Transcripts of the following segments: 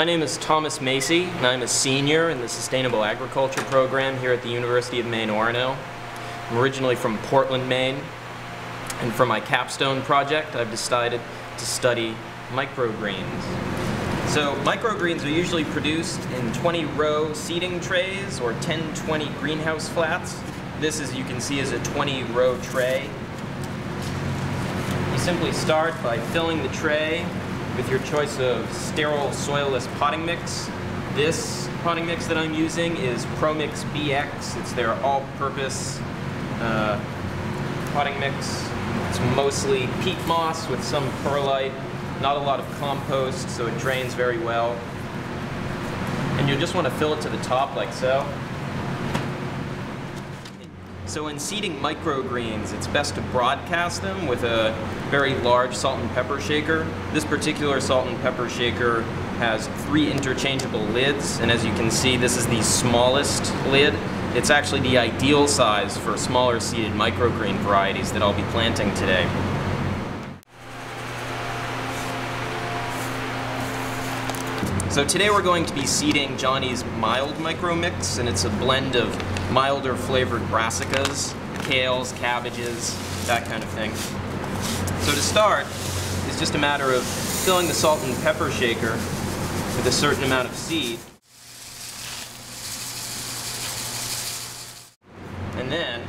My name is Thomas Macy, and I'm a senior in the Sustainable Agriculture program here at the University of Maine Orono. I'm originally from Portland, Maine, and for my capstone project, I've decided to study microgreens. So microgreens are usually produced in 20 row seeding trays or 10, 20 greenhouse flats. This, as you can see, is a 20 row tray. You simply start by filling the tray with your choice of sterile soilless potting mix. This potting mix that I'm using is ProMix BX. It's their all-purpose uh, potting mix. It's mostly peat moss with some perlite, not a lot of compost, so it drains very well. And you just want to fill it to the top like so. So in seeding microgreens, it's best to broadcast them with a very large salt and pepper shaker. This particular salt and pepper shaker has three interchangeable lids, and as you can see, this is the smallest lid. It's actually the ideal size for smaller seeded microgreen varieties that I'll be planting today. So today we're going to be seeding Johnny's Mild Micro Mix, and it's a blend of milder flavored brassicas, kales, cabbages, that kind of thing. So to start, it's just a matter of filling the salt and pepper shaker with a certain amount of seed. And then,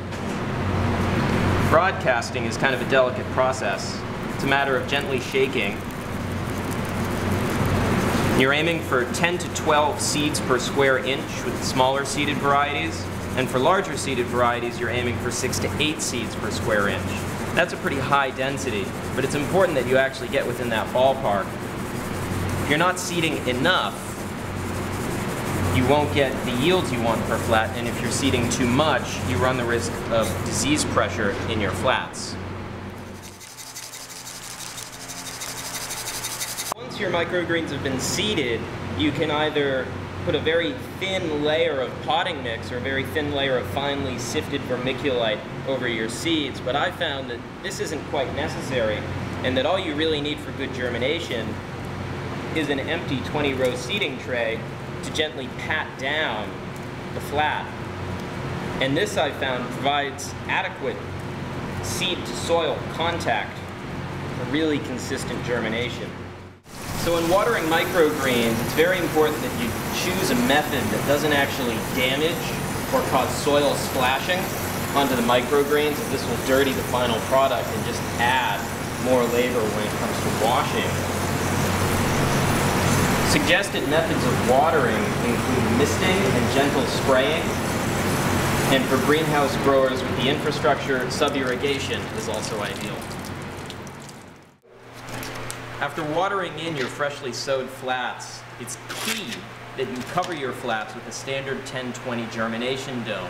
broadcasting is kind of a delicate process. It's a matter of gently shaking you're aiming for 10 to 12 seeds per square inch with smaller seeded varieties, and for larger seeded varieties, you're aiming for 6 to 8 seeds per square inch. That's a pretty high density, but it's important that you actually get within that ballpark. If you're not seeding enough, you won't get the yields you want per flat, and if you're seeding too much, you run the risk of disease pressure in your flats. Once your microgreens have been seeded, you can either put a very thin layer of potting mix or a very thin layer of finely sifted vermiculite over your seeds, but I found that this isn't quite necessary and that all you really need for good germination is an empty 20 row seeding tray to gently pat down the flat. And this I found provides adequate seed to soil contact for really consistent germination. So in watering microgreens, it's very important that you choose a method that doesn't actually damage or cause soil splashing onto the microgreens, this will dirty the final product and just add more labor when it comes to washing. Suggested methods of watering include misting and gentle spraying. And for greenhouse growers with the infrastructure, sub-irrigation is also ideal. After watering in your freshly sowed flats, it's key that you cover your flats with a standard 1020 germination dome.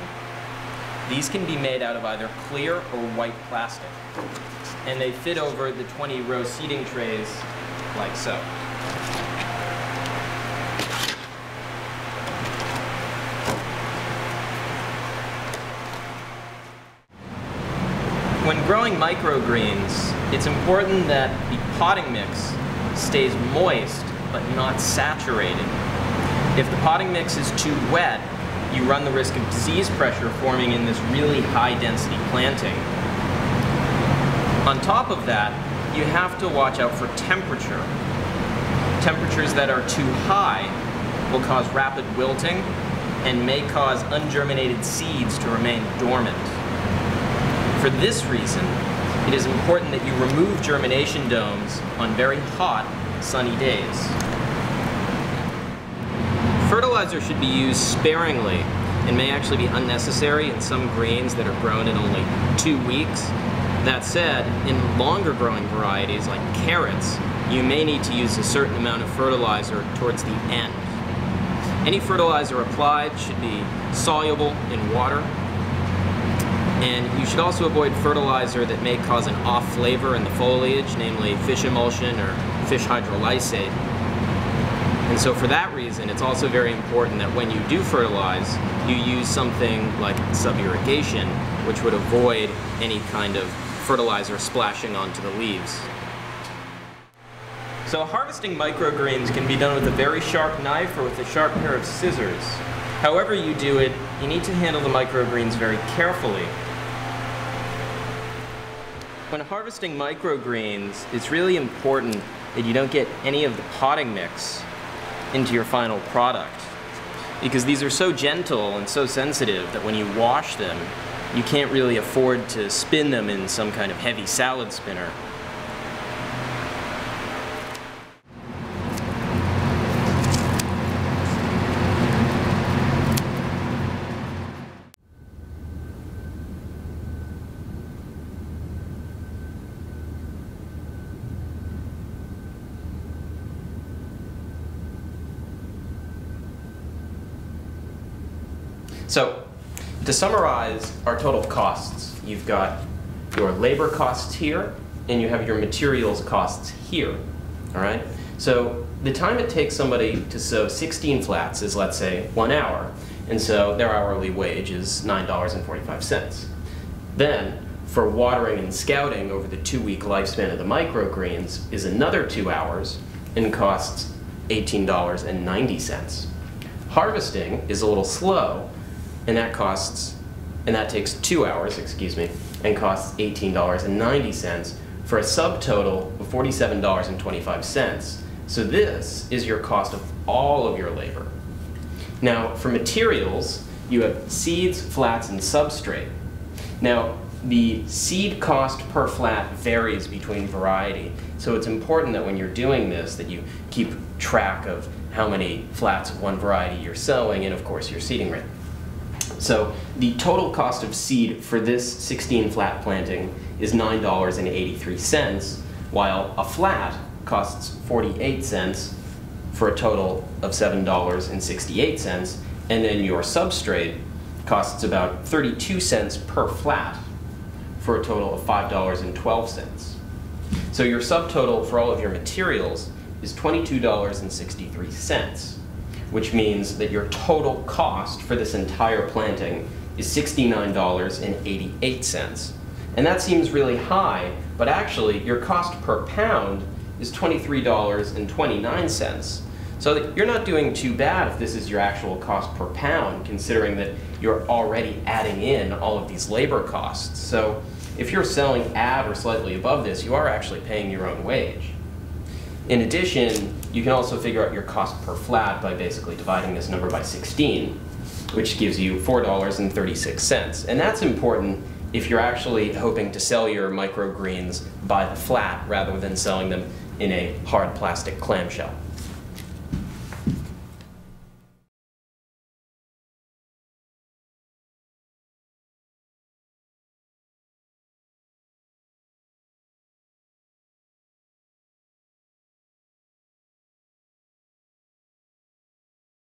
These can be made out of either clear or white plastic. And they fit over the 20 row seeding trays like so. When growing microgreens, it's important that the potting mix stays moist but not saturated. If the potting mix is too wet, you run the risk of disease pressure forming in this really high density planting. On top of that, you have to watch out for temperature. Temperatures that are too high will cause rapid wilting and may cause ungerminated seeds to remain dormant. For this reason, it is important that you remove germination domes on very hot, sunny days. Fertilizer should be used sparingly and may actually be unnecessary in some greens that are grown in only two weeks. That said, in longer growing varieties like carrots, you may need to use a certain amount of fertilizer towards the end. Any fertilizer applied should be soluble in water and you should also avoid fertilizer that may cause an off flavor in the foliage, namely fish emulsion or fish hydrolysate. And so for that reason, it's also very important that when you do fertilize, you use something like sub-irrigation, which would avoid any kind of fertilizer splashing onto the leaves. So harvesting microgreens can be done with a very sharp knife or with a sharp pair of scissors. However you do it, you need to handle the microgreens very carefully. When harvesting microgreens, it's really important that you don't get any of the potting mix into your final product. Because these are so gentle and so sensitive that when you wash them, you can't really afford to spin them in some kind of heavy salad spinner. So, to summarize our total costs, you've got your labor costs here, and you have your materials costs here. All right? So, the time it takes somebody to sow 16 flats is, let's say, one hour, and so their hourly wage is $9.45. Then, for watering and scouting over the two week lifespan of the microgreens is another two hours and costs $18.90. Harvesting is a little slow, and that costs, and that takes two hours, excuse me, and costs $18.90 for a subtotal of $47.25. So this is your cost of all of your labor. Now, for materials, you have seeds, flats, and substrate. Now, the seed cost per flat varies between variety, so it's important that when you're doing this that you keep track of how many flats of one variety you're sowing and of course your seeding rate. So the total cost of seed for this 16 flat planting is $9.83, while a flat costs 48 cents for a total of $7.68, and then your substrate costs about 32 cents per flat for a total of $5.12. So your subtotal for all of your materials is $22.63 which means that your total cost for this entire planting is $69.88. And that seems really high, but actually your cost per pound is $23.29. So you're not doing too bad if this is your actual cost per pound, considering that you're already adding in all of these labor costs. So if you're selling at or slightly above this, you are actually paying your own wage. In addition, you can also figure out your cost per flat by basically dividing this number by 16, which gives you $4.36. And that's important if you're actually hoping to sell your microgreens by the flat rather than selling them in a hard plastic clamshell.